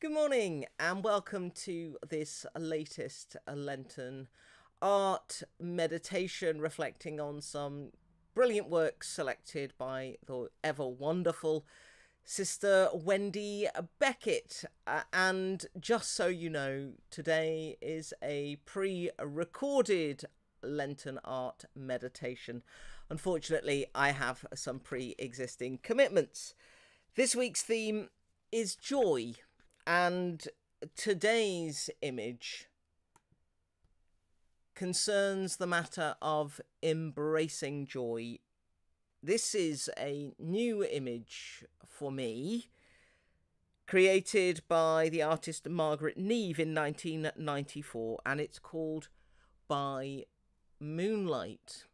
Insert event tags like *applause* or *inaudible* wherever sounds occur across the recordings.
Good morning and welcome to this latest Lenten art meditation reflecting on some brilliant works selected by the ever wonderful Sister Wendy Beckett. Uh, and just so you know, today is a pre recorded Lenten art meditation. Unfortunately, I have some pre existing commitments. This week's theme is joy, and today's image concerns the matter of embracing joy. This is a new image for me, created by the artist Margaret Neve in 1994, and it's called By Moonlight.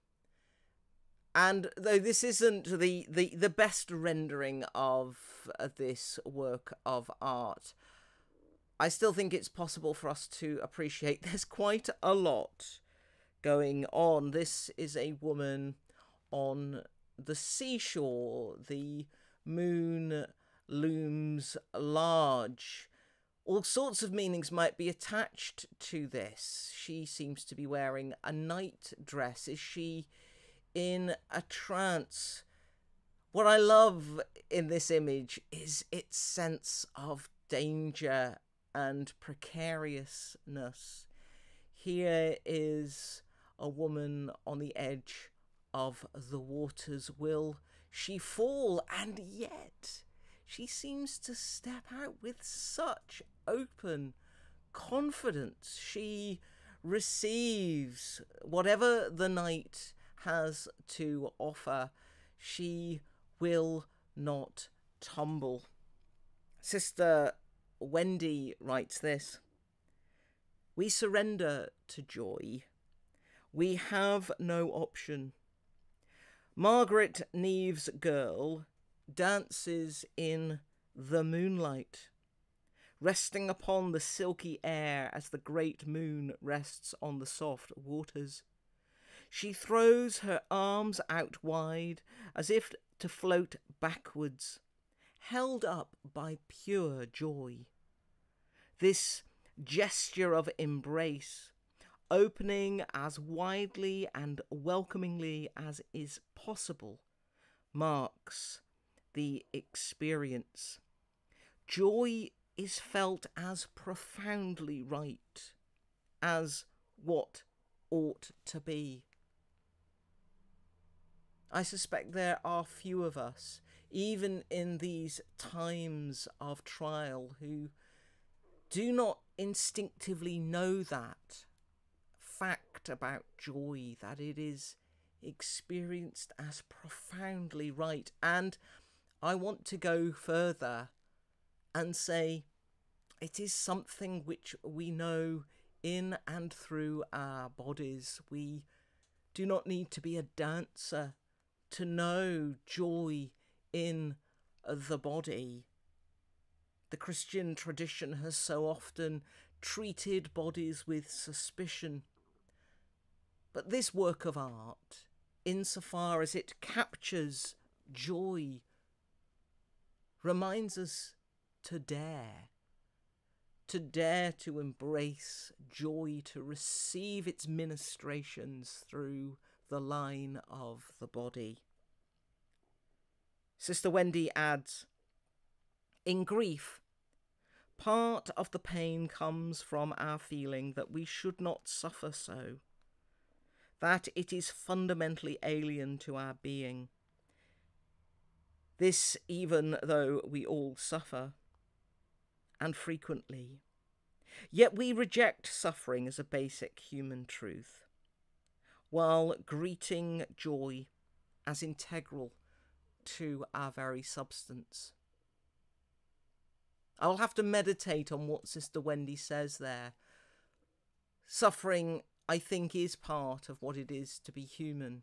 And though this isn't the, the, the best rendering of uh, this work of art, I still think it's possible for us to appreciate *laughs* there's quite a lot going on. This is a woman on the seashore. The moon looms large. All sorts of meanings might be attached to this. She seems to be wearing a night dress. Is she in a trance? What I love in this image is its sense of danger and precariousness. Here is a woman on the edge of the waters. Will she fall? And yet she seems to step out with such open confidence. She receives whatever the night has to offer. She will not tumble. Sister Wendy writes this We surrender to joy. We have no option. Margaret Neve's girl dances in the moonlight, resting upon the silky air as the great moon rests on the soft waters. She throws her arms out wide as if to float backwards held up by pure joy. This gesture of embrace, opening as widely and welcomingly as is possible, marks the experience. Joy is felt as profoundly right as what ought to be. I suspect there are few of us even in these times of trial, who do not instinctively know that fact about joy, that it is experienced as profoundly right. And I want to go further and say it is something which we know in and through our bodies. We do not need to be a dancer to know joy in the body. The Christian tradition has so often treated bodies with suspicion. But this work of art, insofar as it captures joy, reminds us to dare, to dare to embrace joy, to receive its ministrations through the line of the body. Sister Wendy adds In grief, part of the pain comes from our feeling that we should not suffer so, that it is fundamentally alien to our being. This, even though we all suffer, and frequently. Yet we reject suffering as a basic human truth, while greeting joy as integral to our very substance. I'll have to meditate on what Sister Wendy says there. Suffering, I think, is part of what it is to be human.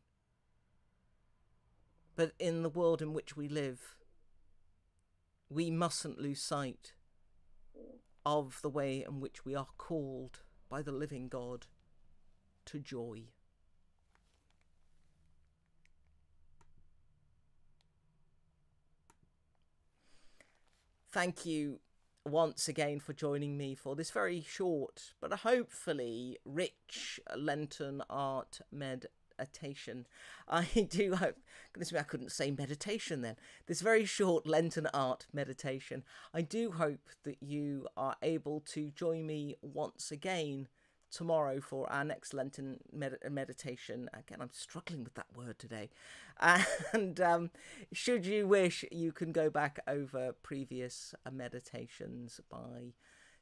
But in the world in which we live, we mustn't lose sight of the way in which we are called by the living God to joy. Thank you once again for joining me for this very short but hopefully rich Lenten art meditation. *laughs* I do hope, goodness me, I couldn't say meditation then. This very short Lenten art meditation. I do hope that you are able to join me once again tomorrow for our next Lenten med- meditation. Again, I'm struggling with that word today. *laughs* And um, should you wish, you can go back over previous uh, meditations by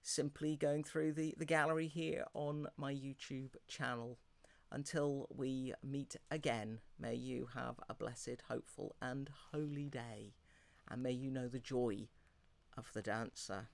simply going through the, the gallery here on my YouTube channel. Until we meet again, may you have a blessed, hopeful, and holy day, and may you know the joy of the dancer.